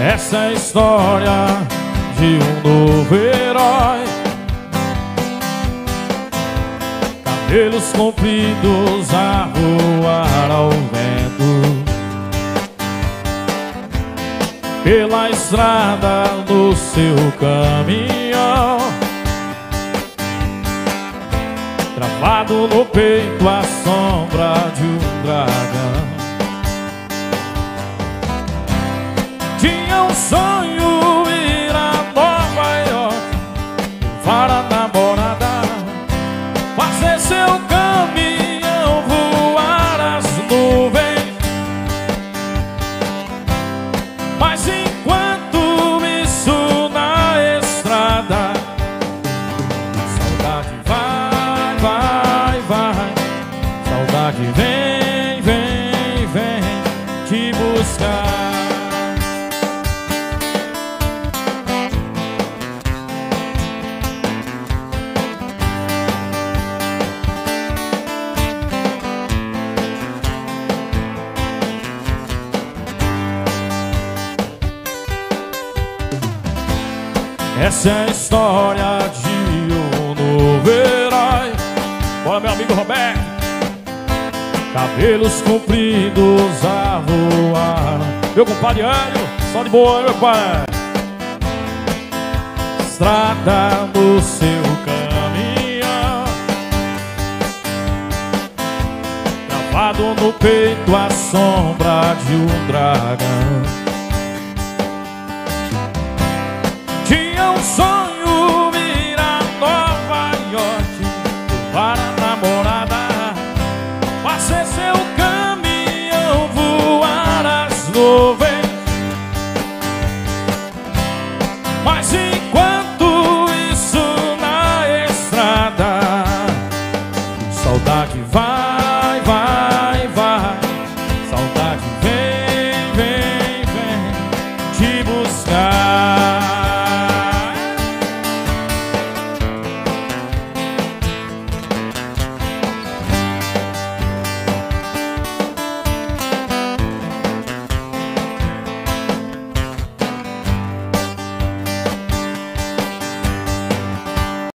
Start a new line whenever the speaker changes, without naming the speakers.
Essa é a história de um novo herói. Cabelos compridos a voar ao vento. Pela estrada no seu caminhão. Travado no peito a sombra de um dragão Um sonho ir a Nova York Para namorada Fazer seu caminhão voar as nuvens. Mas enquanto isso na estrada Saudade vai, vai, vai. Saudade vem, vem, vem te buscar Essa é a história de um novo herói. Bora meu amigo Roberto. Cabelos compridos a voar. Meu compadre Hélio, só de boa, meu pai. Estrada no seu caminhão. Gravado no peito a sombra de um dragão meu sonho virar Nova York para namorada. Fazer seu caminhão voar as nuvens. Mas enquanto isso na estrada Saudade vai